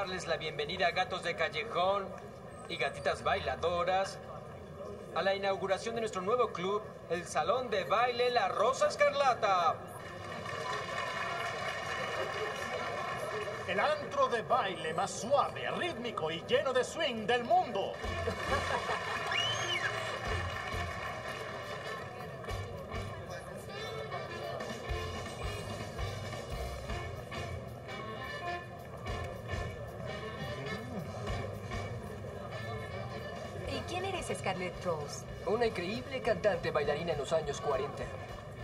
darles la bienvenida a gatos de callejón y gatitas bailadoras a la inauguración de nuestro nuevo club, el Salón de Baile La Rosa Escarlata. El antro de baile más suave, rítmico y lleno de swing del mundo. Rose? Una increíble cantante bailarina en los años 40.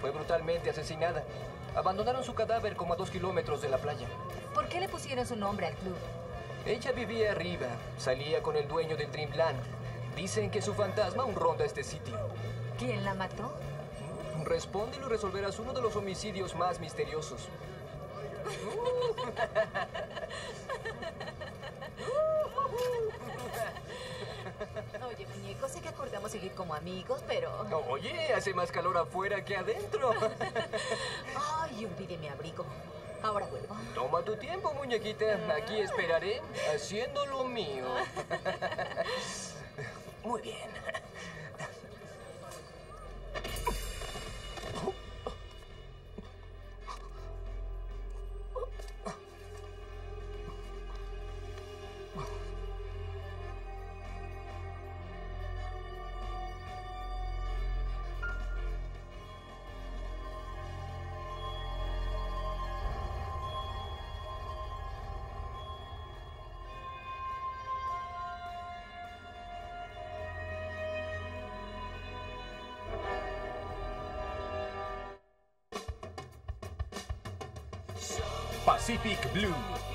Fue brutalmente asesinada. Abandonaron su cadáver como a dos kilómetros de la playa. ¿Por qué le pusieron su nombre al club? Ella vivía arriba, salía con el dueño del Dreamland. Dicen que su fantasma aún ronda este sitio. ¿Quién la mató? Respóndelo y resolverás uno de los homicidios más misteriosos. Oye, muñeco, sé que acordamos seguir como amigos, pero... Oye, hace más calor afuera que adentro. Ay, olvidé mi abrigo. Ahora vuelvo. Toma tu tiempo, muñequita. Aquí esperaré haciendo lo mío. Muy bien. Pacific Blue.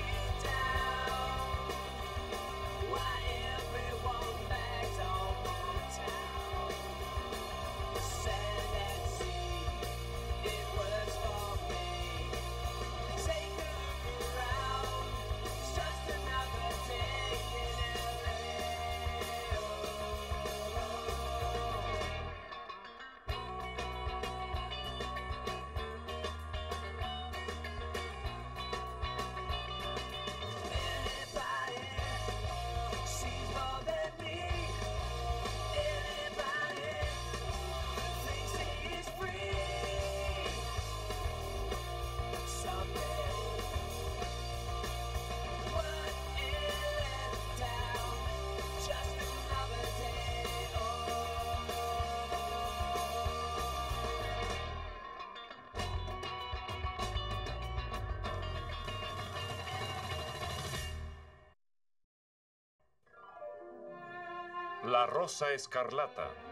La Rosa Escarlata.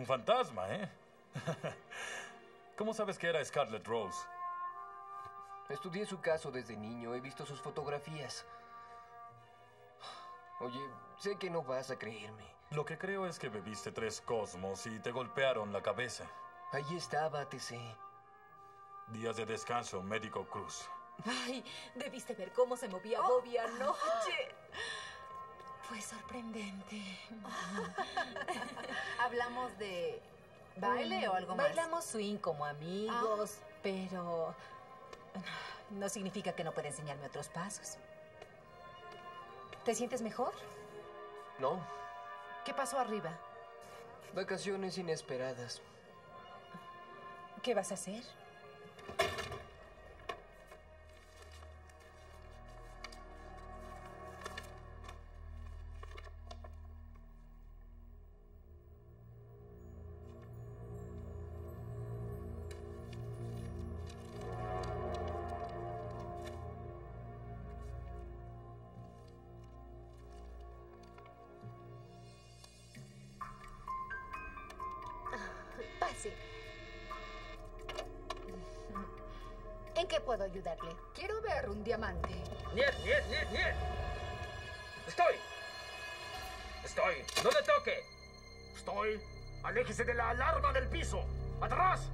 Un fantasma, ¿eh? ¿Cómo sabes que era Scarlett Rose? Estudié su caso desde niño, he visto sus fotografías. Oye, sé que no vas a creerme. Lo que creo es que bebiste tres cosmos y te golpearon la cabeza. Ahí estaba, TC. Días de descanso, médico Cruz. Ay, debiste ver cómo se movía Bobby anoche. Fue sorprendente. ¿Hablamos de baile o algo más? Bailamos swing como amigos, pero no significa que no pueda enseñarme otros pasos. ¿Te sientes mejor? No, ¿Qué pasó arriba? vacaciones inesperadas. ¿Qué vas a hacer? ¡Estoy! ¡Estoy! ¡No le toque! Estoy. Aléjese de la alarma del piso. ¡Atrás!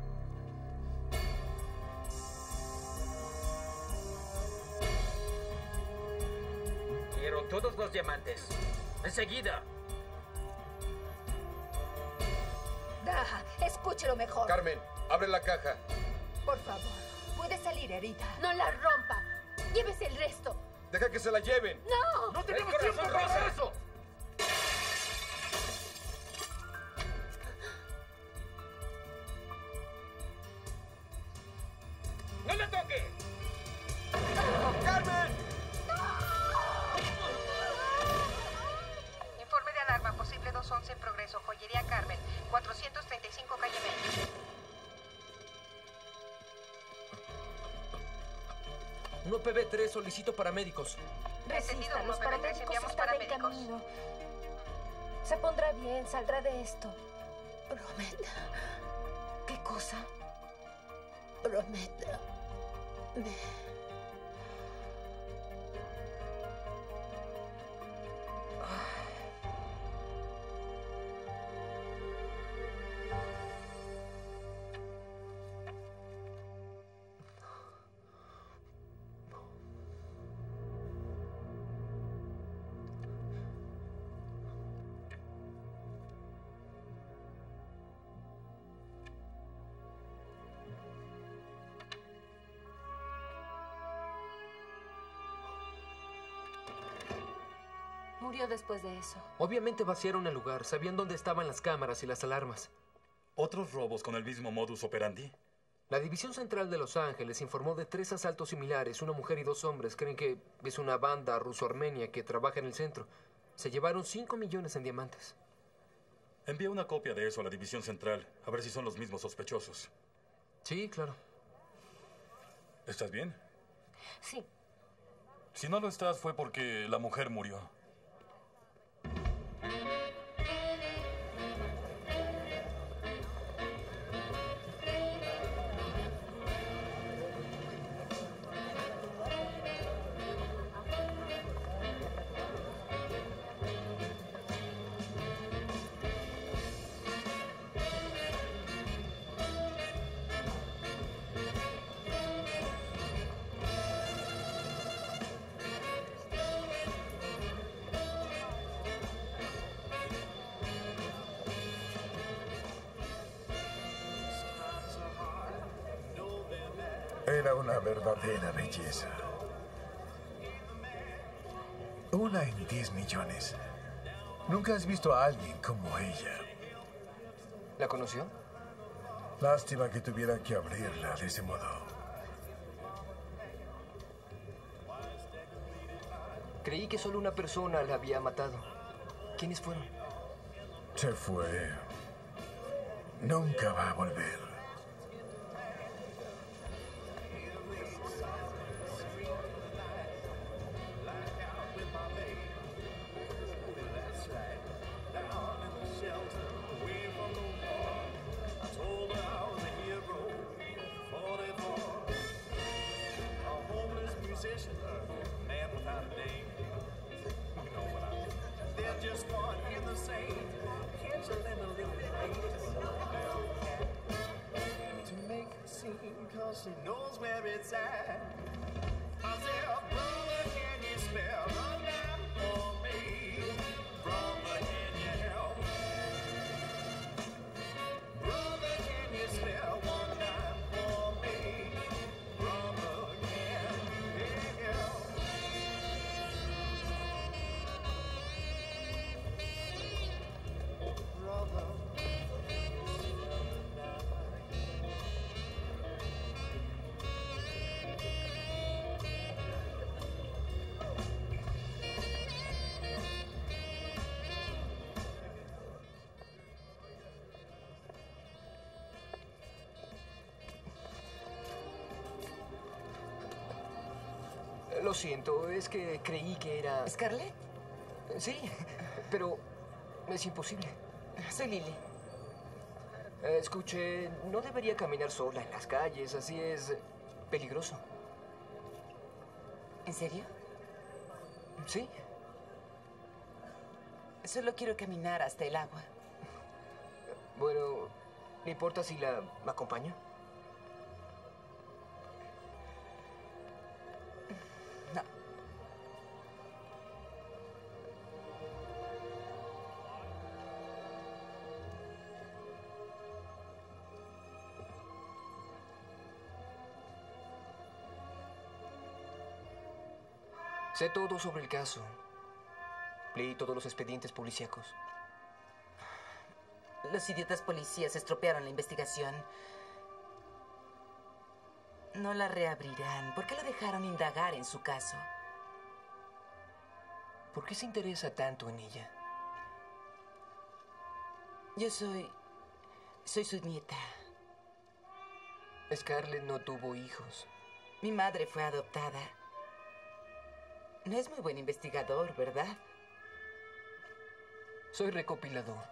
Quiero todos los diamantes. ¡Enseguida! Daha, escúchelo mejor. Carmen, abre la caja. Por favor, puede salir herida. No la rompa. Llévese el resto. Deja que se la lleven. ¡No! ¡No tenemos ¡El tiempo para eso! PB3 solicito paramédicos. Resista, los uno, PB3, paramédicos están en camino. Se pondrá bien, saldrá de esto. Prometa. ¿Qué cosa? Prometa. Murió después de eso. Obviamente vaciaron el lugar, sabían dónde estaban las cámaras y las alarmas. ¿Otros robos con el mismo modus operandi? La División Central de Los Ángeles informó de tres asaltos similares. Una mujer y dos hombres creen que es una banda ruso-armenia que trabaja en el centro. Se llevaron 5 millones en diamantes. Envía una copia de eso a la División Central, a ver si son los mismos sospechosos. Sí, claro. ¿Estás bien? Sí. Si no lo estás fue porque la mujer murió. Era una verdadera belleza. Una en 10 millones. Nunca has visto a alguien como ella. ¿La conoció? Lástima que tuviera que abrirla de ese modo. Creí que solo una persona la había matado. ¿Quiénes fueron? Se fue. Nunca va a volver. Lo siento, es que creí que era... ¿Scarlett? Sí, pero es imposible. Soy Lily. Eh, Escuche, no debería caminar sola en las calles, así es peligroso. ¿En serio? Sí. Solo quiero caminar hasta el agua. Bueno, ¿le importa si la acompaño? Sé todo sobre el caso. Leí todos los expedientes policíacos. Los idiotas policías estropearon la investigación. No la reabrirán. ¿Por qué lo dejaron indagar en su caso? ¿Por qué se interesa tanto en ella? Yo soy... Soy su nieta. Scarlett no tuvo hijos. Mi madre fue adoptada. No es muy buen investigador, ¿verdad? Soy recopilador.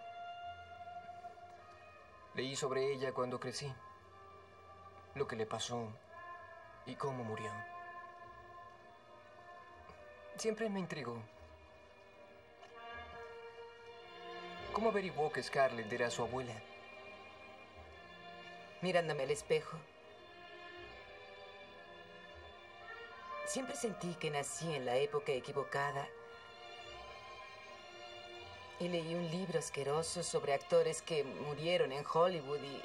Leí sobre ella cuando crecí. Lo que le pasó y cómo murió. Siempre me intrigó. ¿Cómo averiguó que Scarlett era su abuela? Mirándome al espejo. Siempre sentí que nací en la época equivocada. Y leí un libro asqueroso sobre actores que murieron en Hollywood y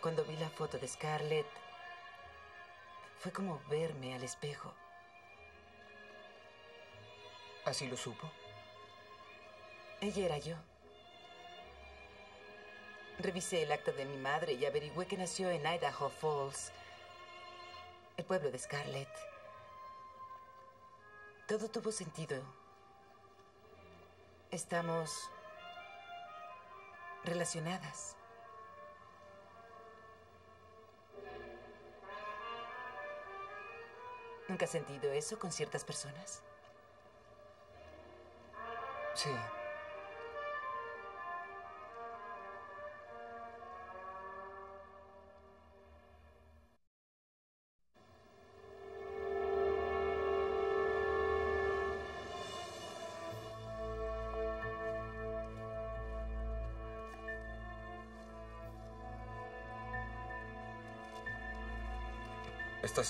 cuando vi la foto de Scarlett, fue como verme al espejo. ¿Así lo supo? Ella era yo. Revisé el acta de mi madre y averigüé que nació en Idaho Falls, el pueblo de Scarlett. Todo tuvo sentido. Estamos relacionadas. ¿Nunca has sentido eso con ciertas personas? Sí.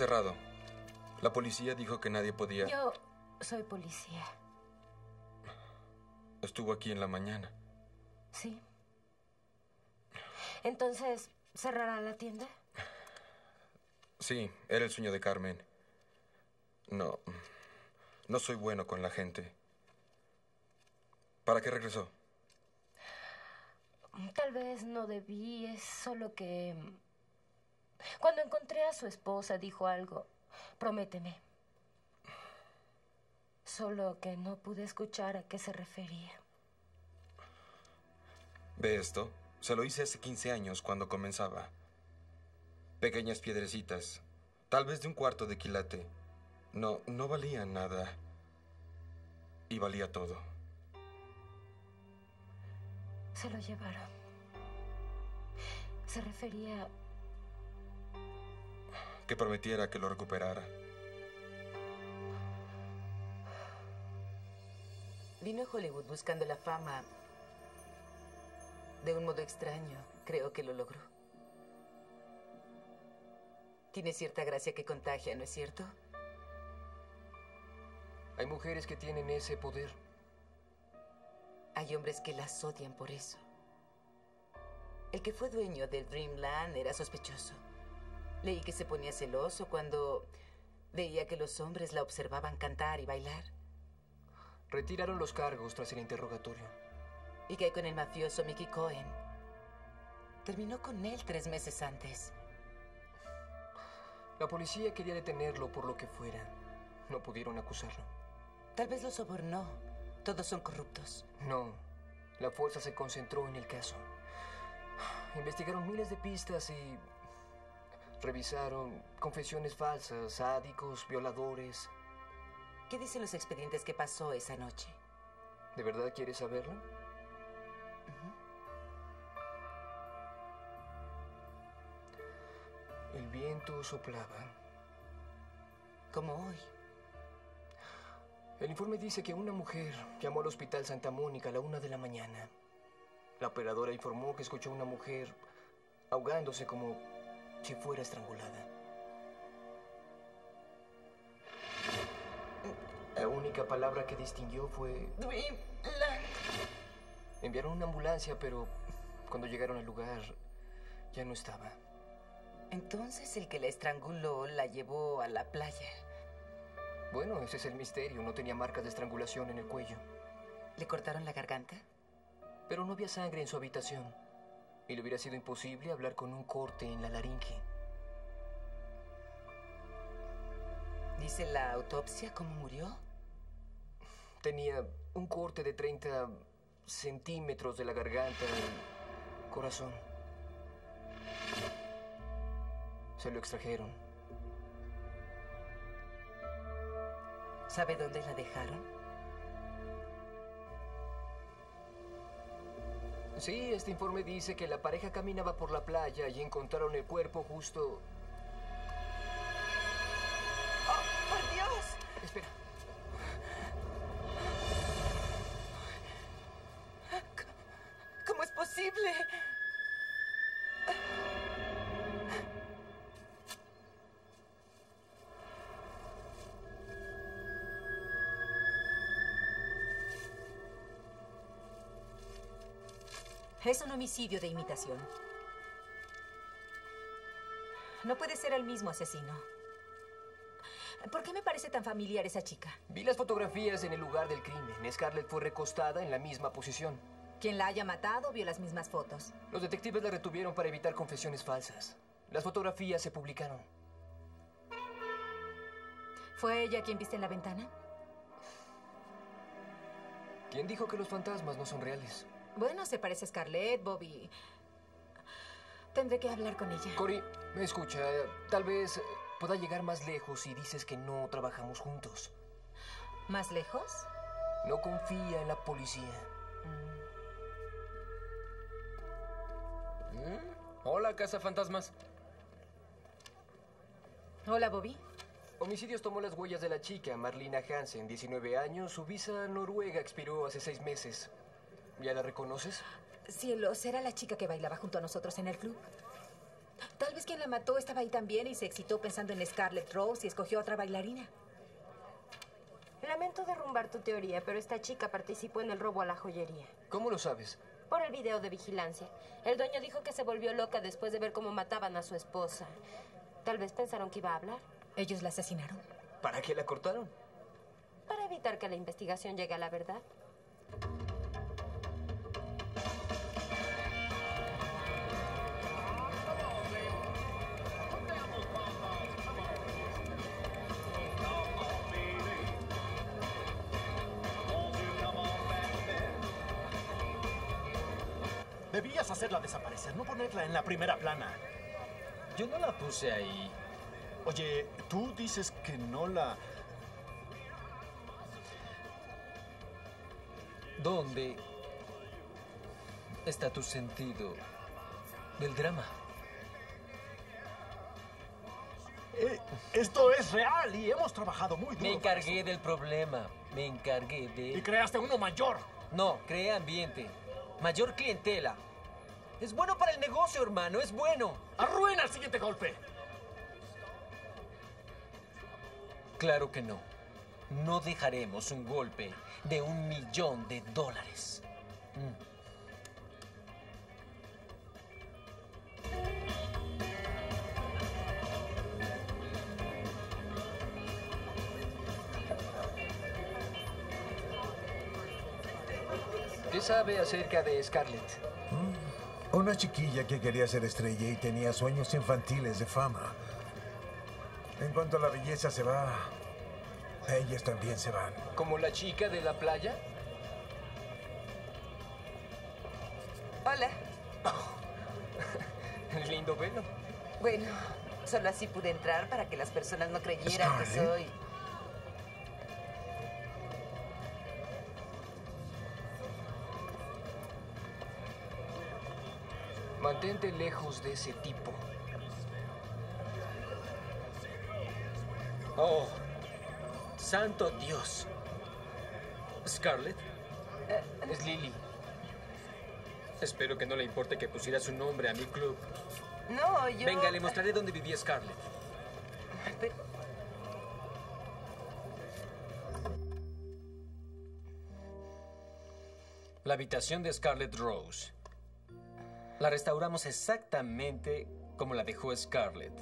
Cerrado. La policía dijo que nadie podía. Yo soy policía. Estuvo aquí en la mañana. Sí. Entonces, ¿cerrará la tienda? Sí, era el sueño de Carmen. No. No soy bueno con la gente. ¿Para qué regresó? Tal vez no debí, es solo que... Cuando encontré a su esposa dijo algo. Prométeme. Solo que no pude escuchar a qué se refería. ¿Ve esto? Se lo hice hace 15 años cuando comenzaba. Pequeñas piedrecitas, tal vez de un cuarto de quilate. No, no valían nada. Y valía todo. Se lo llevaron. Se refería Que prometiera que lo recuperara. Vino a Hollywood buscando la fama. De un modo extraño, creo que lo logró. Tiene cierta gracia que contagia, ¿no es cierto? Hay mujeres que tienen ese poder. Hay hombres que las odian por eso. El que fue dueño del Dreamland era sospechoso. Leí que se ponía celoso cuando veía que los hombres la observaban cantar y bailar. Retiraron los cargos tras el interrogatorio. ¿Y qué hay con el mafioso Mickey Cohen? Terminó con él tres meses antes. La policía quería detenerlo por lo que fuera. No pudieron acusarlo. Tal vez lo sobornó. Todos son corruptos. No. La fuerza se concentró en el caso. Investigaron miles de pistas y revisaron confesiones falsas, sádicos, violadores. ¿Qué dicen los expedientes que pasó esa noche? ¿De verdad quieres saberlo? El viento soplaba. Como hoy. El informe dice que una mujer llamó al hospital Santa Mónica a la una de la mañana. La operadora informó que escuchó a una mujer ahogándose como si fuera estrangulada. La única palabra que distinguió fue... Dreamland. Enviaron una ambulancia, pero cuando llegaron al lugar ya no estaba. Entonces el que la estranguló la llevó a la playa. Bueno, ese es el misterio. No tenía marcas de estrangulación en el cuello. ¿Le cortaron la garganta? Pero no había sangre en su habitación. Y le hubiera sido imposible hablar con un corte en la laringe. ¿Dice la autopsia cómo murió? Tenía un corte de 30 centímetros de la garganta al corazón. Se lo extrajeron. ¿Sabe dónde la dejaron? Sí, este informe dice que la pareja caminaba por la playa y encontraron el cuerpo justo... Es un homicidio de imitación. No puede ser el mismo asesino. ¿Por qué me parece tan familiar esa chica? Vi las fotografías en el lugar del crimen. Scarlett fue recostada en la misma posición. Quien la haya matado vio las mismas fotos. Los detectives la retuvieron para evitar confesiones falsas. Las fotografías se publicaron. ¿Fue ella quien viste en la ventana? ¿Quién dijo que los fantasmas no son reales? Bueno, se parece a Scarlett, Bobby. Tendré que hablar con ella. Cory, me escucha. Tal vez eh, pueda llegar más lejos si dices que no trabajamos juntos. ¿Más lejos? No confía en la policía. ¿Mm? Hola, Casa Fantasmas. Hola, Bobby. Homicidios tomó las huellas de la chica, Marlina Hansen, 19 años. Su visa a Noruega expiró hace seis meses. ¿Ya la reconoces? Cielos, era la chica que bailaba junto a nosotros en el club. Tal vez quien la mató estaba ahí también y se excitó pensando en Scarlett Rose y escogió otra bailarina. Lamento derrumbar tu teoría, pero esta chica participó en el robo a la joyería. ¿Cómo lo sabes? Por el video de vigilancia. El dueño dijo que se volvió loca después de ver cómo mataban a su esposa. Tal vez pensaron que iba a hablar. ¿Ellos la asesinaron? ¿Para qué la cortaron? Para evitar que la investigación llegue a la verdad. Hacerla desaparecer, no ponerla en la primera plana. Yo no la puse ahí. Oye, tú dices que no la... ¿Dónde está tu sentido del drama? Eh, esto es real y hemos trabajado muy duro. Me encargué del problema. Me encargué de... Y creaste uno mayor. No, creé ambiente. Mayor clientela. Es bueno para el negocio, hermano. Es bueno. Arruina el siguiente golpe. Claro que no. no dejaremos un golpe de un millón de dólares. Mm. ¿Qué sabe acerca de Scarlett? Una chiquilla que quería ser estrella y tenía sueños infantiles de fama. En cuanto a la belleza se va, ellas también se van. ¿Como la chica de la playa? Hola. Lindo velo. Bueno, solo así pude entrar para que las personas no creyeran que soy. Mantente lejos de ese tipo. Oh, santo Dios. Scarlett, es Lily. Espero que no le importe que pusiera su nombre a mi club. No, yo. Venga, le mostraré dónde vivía Scarlett. Pero- La habitación de Scarlett Rose. La restauramos exactamente como la dejó Scarlett.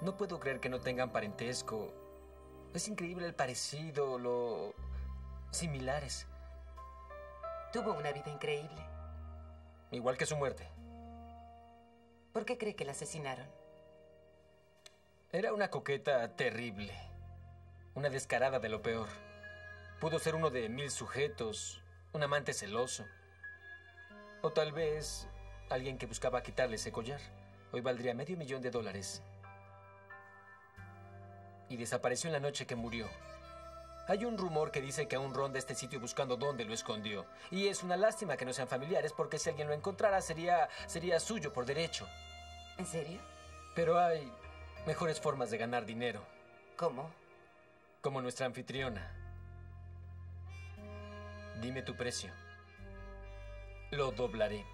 No puedo creer que no tengan parentesco. Es increíble el parecido, lo similares. Tuvo una vida increíble. Igual que su muerte. ¿Por qué cree que la asesinaron? Era una coqueta terrible. Una descarada de lo peor. Pudo ser uno de mil sujetos, un amante celoso. O tal vez alguien que buscaba quitarle ese collar. Hoy valdría medio millón de dólares. Y desapareció en la noche que murió. Hay un rumor que dice que aún ronda este sitio buscando dónde lo escondió. Y es una lástima que no sean familiares porque si alguien lo encontrara sería, sería suyo por derecho. ¿En serio? Pero hay mejores formas de ganar dinero. ¿Cómo? Como nuestra anfitriona. Dime tu precio. Lo doblaré.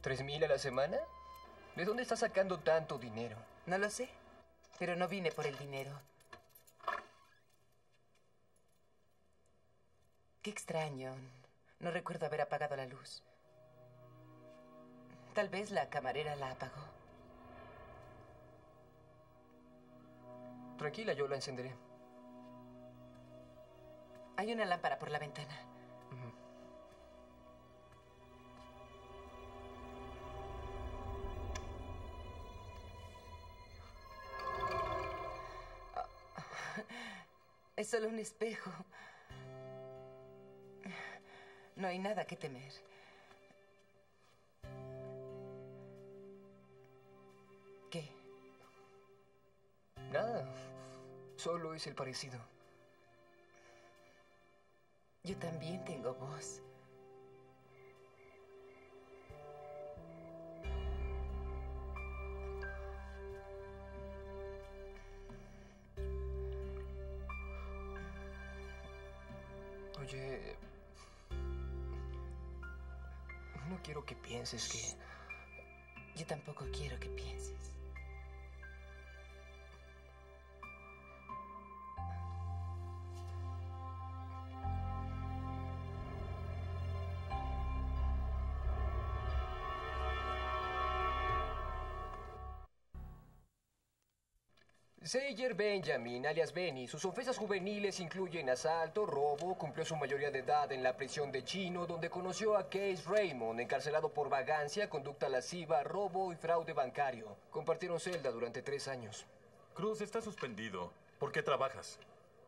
¿Tres mil a la semana? ¿De dónde está sacando tanto dinero? No lo sé, pero no vine por el dinero. Qué extraño. No recuerdo haber apagado la luz. Tal vez la camarera la apagó. Tranquila, yo la encenderé. Hay una lámpara por la ventana. Es solo un espejo. No hay nada que temer. ¿Qué? Nada. Solo es el parecido. Yo también tengo voz. Oye... No quiero que pienses que... Yo tampoco quiero que pienses. Sayer Benjamin, alias Benny, sus ofensas juveniles incluyen asalto, robo, cumplió su mayoría de edad en la prisión de Chino, donde conoció a Case Raymond, encarcelado por vagancia, conducta lasciva, robo y fraude bancario. Compartieron celda durante tres años. Cruz está suspendido. ¿Por qué trabajas?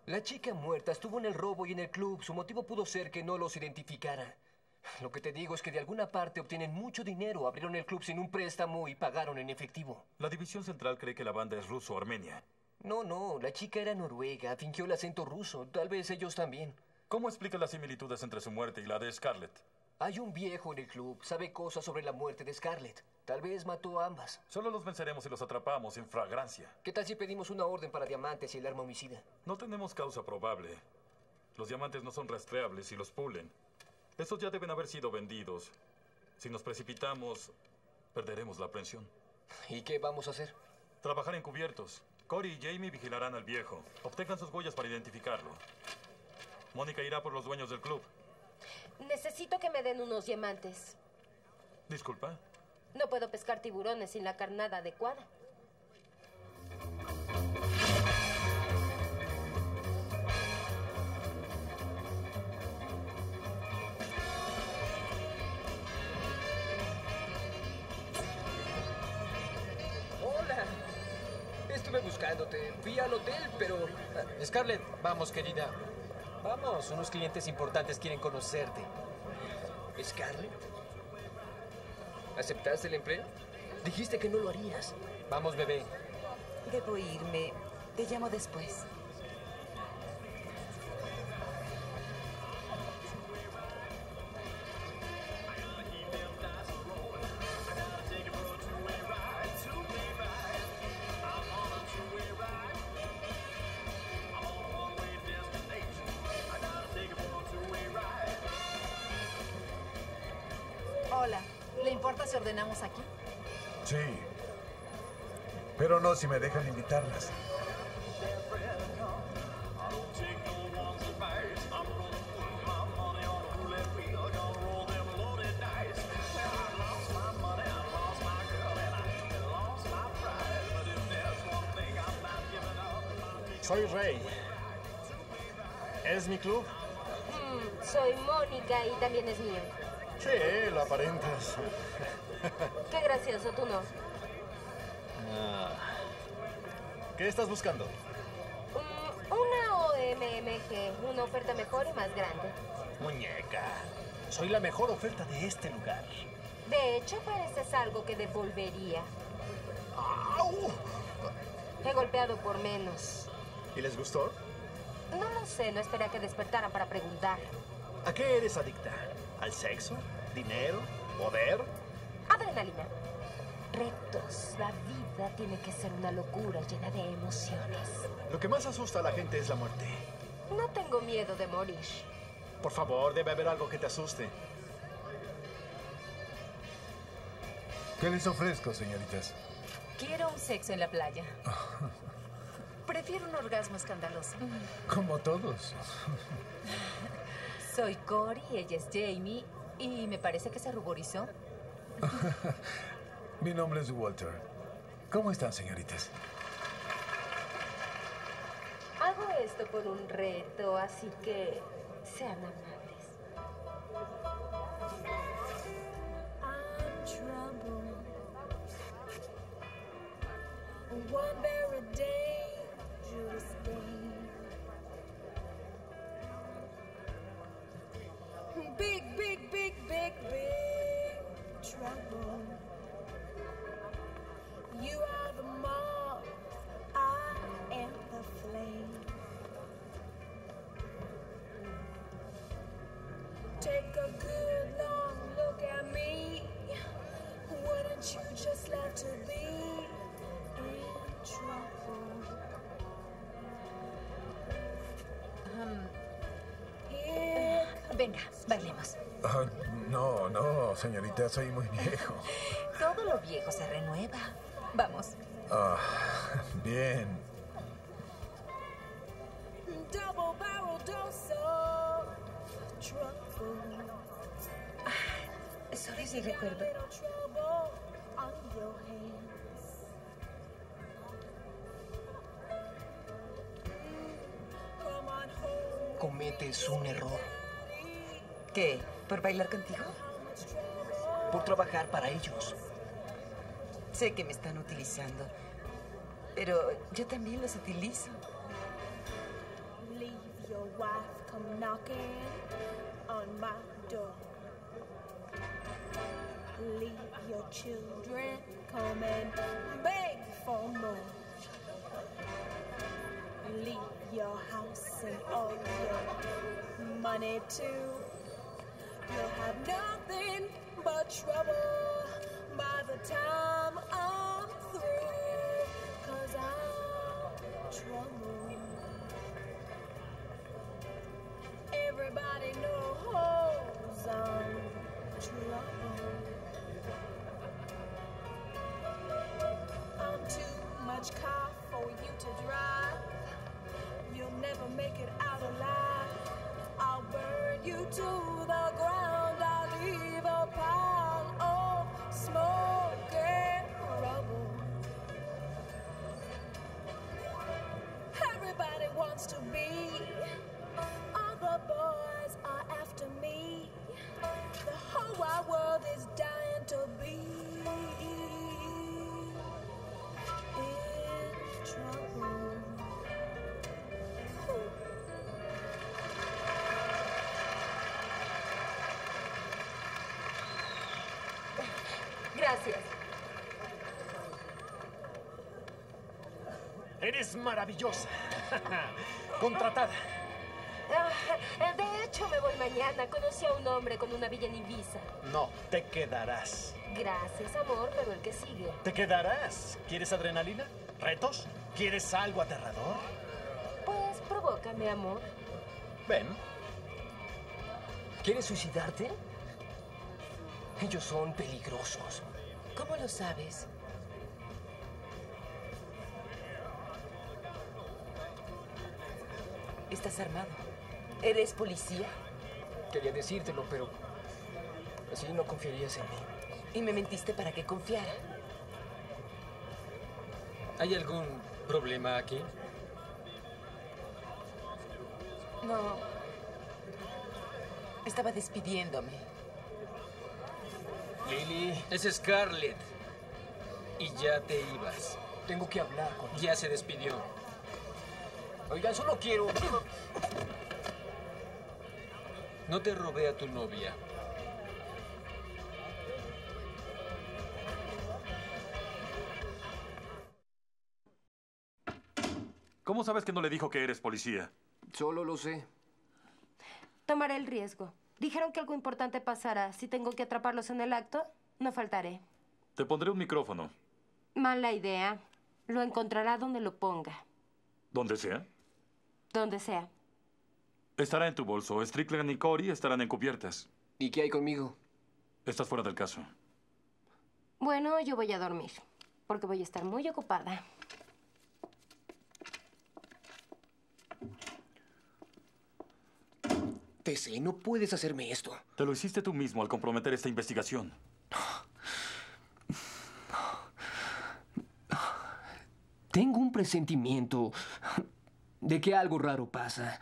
La chica muerta estuvo en el robo y en el club. Su motivo pudo ser que no los identificara. Lo que te digo es que de alguna parte obtienen mucho dinero. Abrieron el club sin un préstamo y pagaron en efectivo. La división central cree que la banda es ruso-armenia. No, no, la chica era noruega, fingió el acento ruso. Tal vez ellos también. ¿Cómo explica las similitudes entre su muerte y la de Scarlett? Hay un viejo en el club, sabe cosas sobre la muerte de Scarlett. Tal vez mató a ambas. Solo los venceremos si los atrapamos en fragancia. ¿Qué tal si pedimos una orden para diamantes y el arma homicida? No tenemos causa probable. Los diamantes no son rastreables y los pulen. Estos ya deben haber sido vendidos. Si nos precipitamos, Perderemos la aprehensión. ¿Y qué vamos a hacer? Trabajar encubiertos. Cory y Jamie vigilarán al viejo. Obtengan sus huellas para identificarlo. Mónica irá por los dueños del club. Necesito que me den unos diamantes. Disculpa. No puedo pescar tiburones sin la carnada adecuada. Buscándote. Fui al hotel, pero... ah, Scarlett, vamos, querida. Vamos, unos clientes importantes quieren conocerte. ¿Scarlett? ¿Aceptaste el empleo? Dijiste que no lo harías. Vamos, bebé. Debo irme. Te llamo después. Si me dejan invitarlas. Soy Rey. ¿Es mi club? Mm, soy Mónica y también es mío. Sí, lo aparentas. Estás buscando? Mm, una OMMG, una oferta mejor y más grande. Muñeca. Soy la mejor oferta de este lugar. De hecho, pareces algo que devolvería. He golpeado por menos. ¿Y les gustó? No lo sé, no esperé a que despertaran para preguntar. ¿A qué eres adicta? ¿Al sexo? ¿Dinero? ¿Poder? Adrenalina. Retos. La vida tiene que ser una locura llena de emociones. Lo que más asusta a la gente es la muerte. No tengo miedo de morir. Por favor, debe haber algo que te asuste. ¿Qué les ofrezco, señoritas? Quiero un sexo en la playa. Prefiero un orgasmo escandaloso. Como todos. Soy Cory, ella es Jamie y me parece que se ruborizó. Mi nombre es Walter. ¿Cómo están, señoritas? Hago esto por un reto, así que sean amables. One very dangerous day. Big, big, big, big, big trouble. You are the moth, I am the flame. Take a good long look at me. Wouldn't you just love to be in trouble? Here Venga, bailemos. Ah, no, no, señorita, soy muy viejo. Todo lo viejo se renueva. Vamos. Ah, bien. double barrel dose of trouble. Solo si recuerdo. Cometes un error. ¿Qué? ¿Por bailar contigo? Por trabajar para ellos. Sé que me están utilizando, pero yo también los utilizo. Leave your wife come knocking on my door. Leave your children come and beg for more. Leave your house and all your money too. You'll have nothing but trouble by the time I'm wants to be. All the boys are after me. The whole wide world is dying to be in trouble. Gracias. Eres maravillosa. Contratada. Ah, de hecho, me voy mañana. Conocí a un hombre con una villa en Ibiza. No, te quedarás. Gracias, amor, pero el que sigue. ¿Te quedarás? ¿Quieres adrenalina? ¿Retos? ¿Quieres algo aterrador? Pues provócame, amor. Ven. ¿Quieres suicidarte? Ellos son peligrosos. ¿Cómo lo sabes? ¿Estás armado? ¿Eres policía? Quería decírtelo, pero así no confiarías en mí. Y me mentiste para que confiara. ¿Hay algún problema aquí? No. Estaba despidiéndome. Lily. Es Scarlett. Y ya te ibas. Tengo que hablar con Ya se despidió. Oigan, solo quiero... No te robé a tu novia. ¿Cómo sabes que no le dijo que eres policía? Solo lo sé. Tomaré el riesgo. Dijeron que algo importante pasará. Si tengo que atraparlos en el acto, no faltaré. Te pondré un micrófono. Mala idea. Lo encontrará donde lo ponga. Donde sea. Donde sea. Estará en tu bolso. Strickland y Cory estarán encubiertas. ¿Y qué hay conmigo? Estás fuera del caso. Bueno, yo voy a dormir. Porque voy a estar muy ocupada. TC, no puedes hacerme esto. Te lo hiciste tú mismo al comprometer esta investigación. Tengo un presentimiento de que algo raro pasa.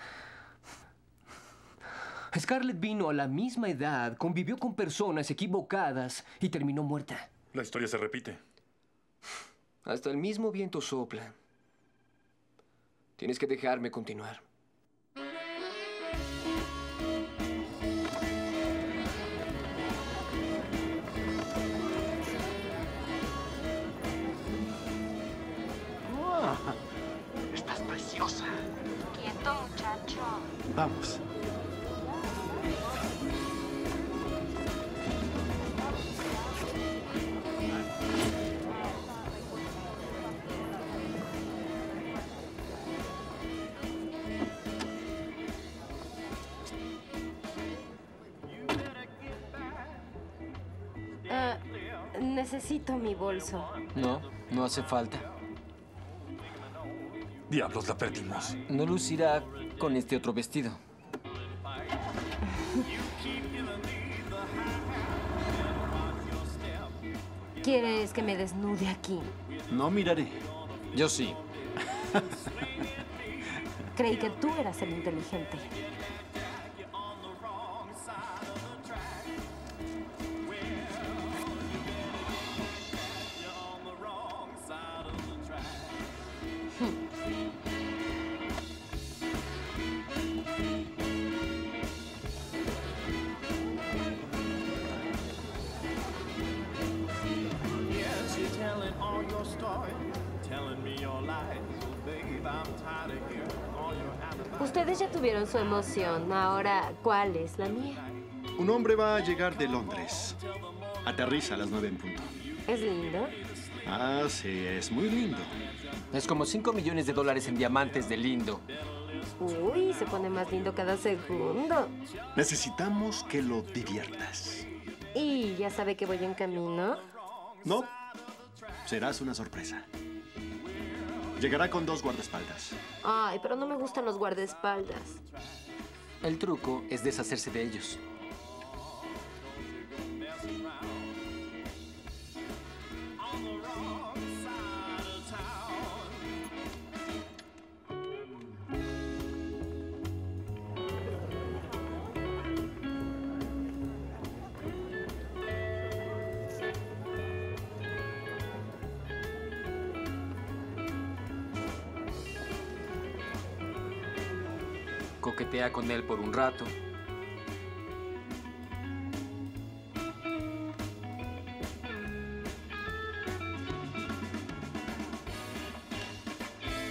Scarlett vino a la misma edad, convivió con personas equivocadas y terminó muerta. La historia se repite. Hasta el mismo viento sopla. Tienes que dejarme continuar. Vamos. Ah, necesito mi bolso. No, no hace falta. Diablos, la perdimos. No lucirá con este otro vestido. ¿Quieres que me desnude aquí? No miraré. Yo sí. Creí que tú eras el inteligente. Su emoción. Ahora, ¿cuál es la mía? Un hombre va a llegar de Londres. Aterriza a las nueve en punto. ¿Es lindo? Ah, sí, es muy lindo. Es como 5 millones de dólares en diamantes de lindo. Uy, se pone más lindo cada segundo. Necesitamos que lo diviertas. ¿Y ya sabe que voy en camino? No, serás una sorpresa. Llegará con dos guardaespaldas. Ay, pero no me gustan los guardaespaldas. El truco es deshacerse de ellos. Coquetea con él por un rato.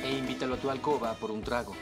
E invítalo a tu alcoba por un trago.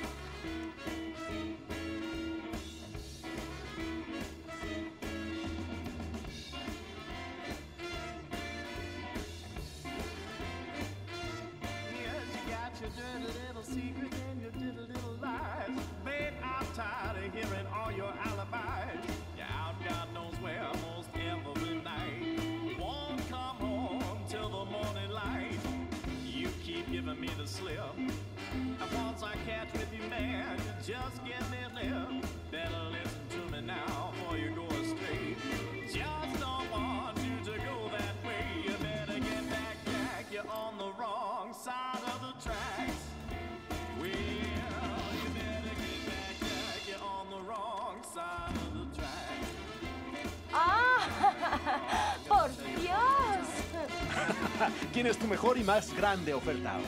To play around.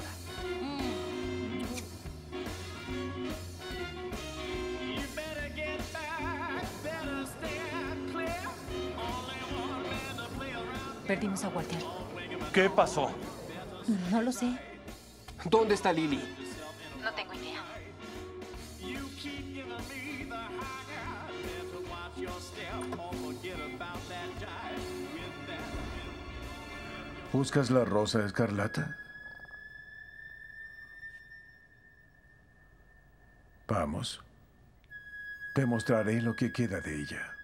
Perdimos a Walter. ¿Qué pasó? No lo sé. ¿Dónde está Lily? ¿Buscas la rosa escarlata? Vamos. Te mostraré lo que queda de ella.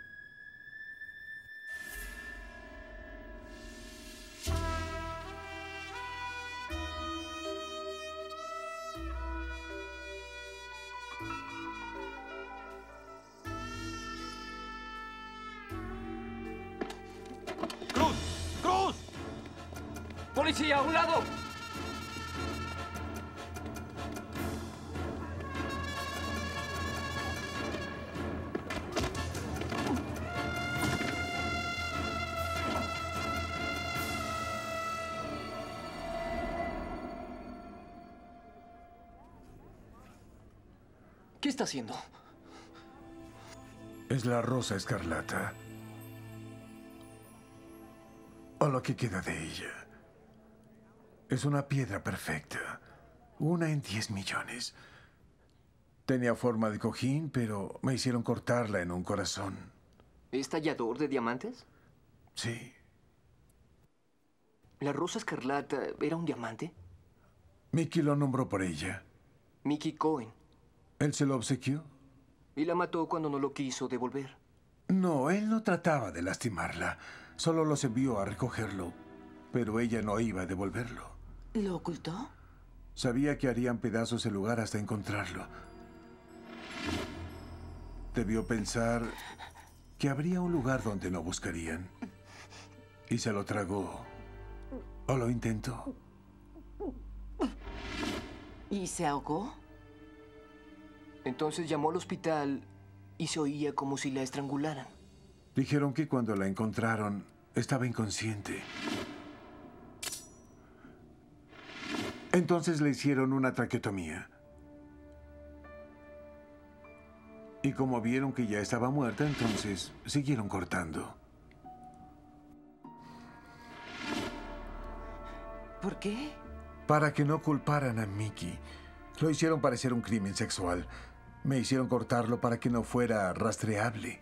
Está haciendo? Es la rosa escarlata. O lo que queda de ella. Es una piedra perfecta. Una en diez millones. Tenía forma de cojín, pero me hicieron cortarla en un corazón. ¿Es tallador de diamantes? Sí. ¿La rosa escarlata era un diamante? Mickey lo nombró por ella. Mickey Cohen. ¿Él se lo obsequió? Y la mató cuando no lo quiso devolver. No, él no trataba de lastimarla. Solo los envió a recogerlo. Pero ella no iba a devolverlo. ¿Lo ocultó? Sabía que harían pedazos el lugar hasta encontrarlo. Debió pensar que habría un lugar donde no buscarían. Y se lo tragó. O lo intentó. ¿Y se ahogó? Entonces llamó al hospital y se oía como si la estrangularan. Dijeron que cuando la encontraron estaba inconsciente. Entonces le hicieron una traqueotomía. Y como vieron que ya estaba muerta, entonces siguieron cortando. ¿Por qué? Para que no culparan a Mickey. Lo hicieron parecer un crimen sexual. Me hicieron cortarlo para que no fuera rastreable.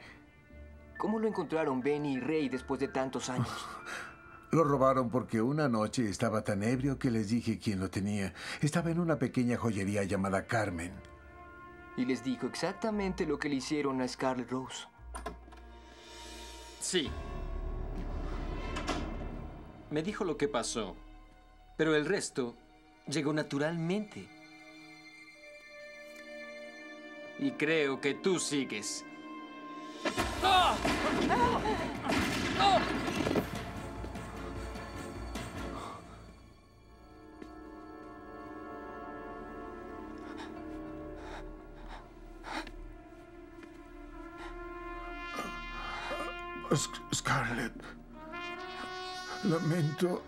¿Cómo lo encontraron Benny y Ray después de tantos años? Lo robaron porque una noche estaba tan ebrio que les dije quién lo tenía. Estaba en una pequeña joyería llamada Carmen. Y les dijo exactamente lo que le hicieron a Scarlett Rose. Sí. Me dijo lo que pasó, pero el resto llegó naturalmente. Y creo que tú sigues. Sc- Scarlett, lamento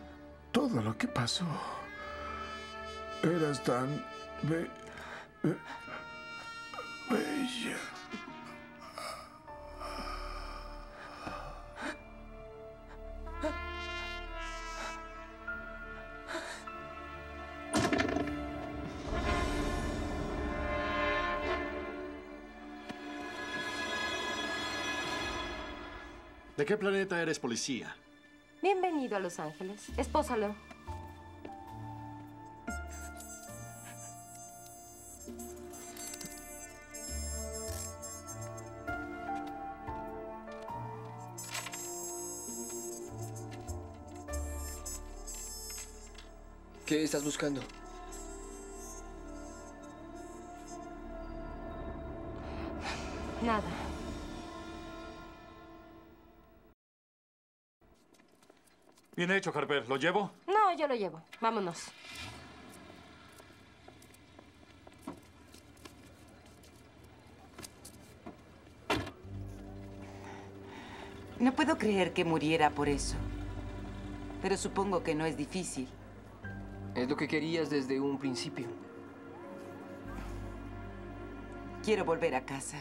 todo lo que pasó. Eras tan be- ¿De qué planeta eres policía? Bienvenido a Los Ángeles. Espósalo. ¿Qué estás buscando? Nada. Bien hecho, Harper. ¿Lo llevo? No, yo lo llevo. Vámonos. No puedo creer que muriera por eso. Pero supongo que no es difícil. Es lo que querías desde un principio. Quiero volver a casa.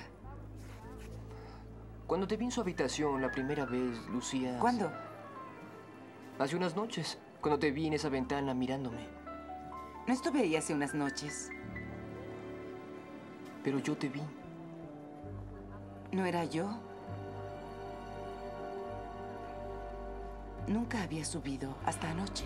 Cuando te vi en su habitación la primera vez, Lucía... ¿Cuándo? Hace unas noches, cuando te vi en esa ventana mirándome. No estuve ahí hace unas noches. Pero yo te vi. ¿No era yo? Nunca había subido hasta anoche.